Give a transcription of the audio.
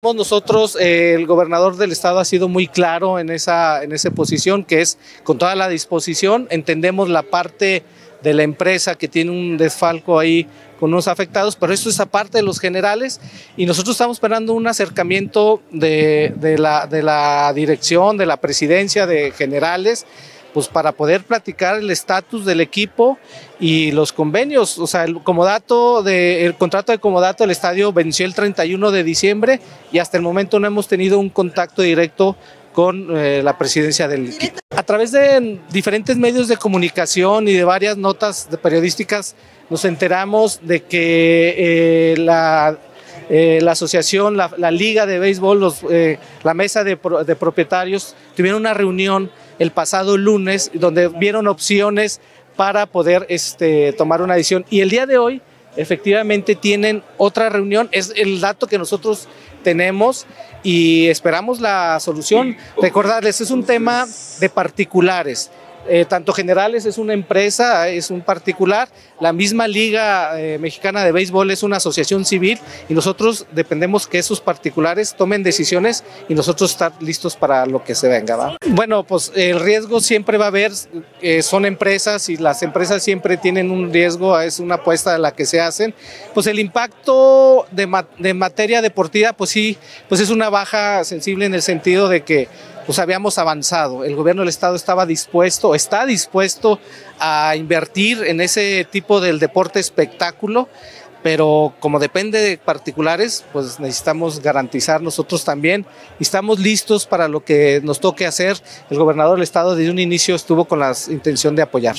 Nosotros, eh, el gobernador del estado ha sido muy claro en esa, en esa posición, que es con toda la disposición, entendemos la parte de la empresa que tiene un desfalco ahí con unos afectados, pero esto es aparte de los generales y nosotros estamos esperando un acercamiento de, de, la, de la dirección, de la presidencia, de generales, pues para poder platicar el estatus del equipo y los convenios. O sea, el comodato de, contrato de comodato del estadio venció el 31 de diciembre y hasta el momento no hemos tenido un contacto directo con eh, la presidencia del. A través de diferentes medios de comunicación y de varias notas periodísticas nos enteramos de que eh, la eh, la asociación, la, la, liga de béisbol, los, eh, la mesa de, pro, de, propietarios tuvieron una reunión el pasado lunes donde vieron opciones para poder este, tomar una decisión. Y el día de hoy efectivamente tienen otra reunión, es el dato que nosotros tenemos y esperamos la solución. Recordarles, es un tema de particulares. Eh, tanto Generales es una empresa, es un particular, la misma Liga eh, Mexicana de Béisbol es una asociación civil y nosotros dependemos que esos particulares tomen decisiones y nosotros estar listos para lo que se venga. Bueno, pues el riesgo siempre va a haber, eh, son empresas y las empresas siempre tienen un riesgo, es una apuesta de la que se hacen. Pues el impacto de, de materia deportiva, pues sí, pues es una baja sensible en el sentido de que pues habíamos avanzado. El gobierno del estado estaba dispuesto, está dispuesto a invertir en ese tipo del deporte espectáculo, pero como depende de particulares, pues necesitamos garantizar nosotros también y estamos listos para lo que nos toque hacer. El gobernador del estado desde un inicio estuvo con la intención de apoyar.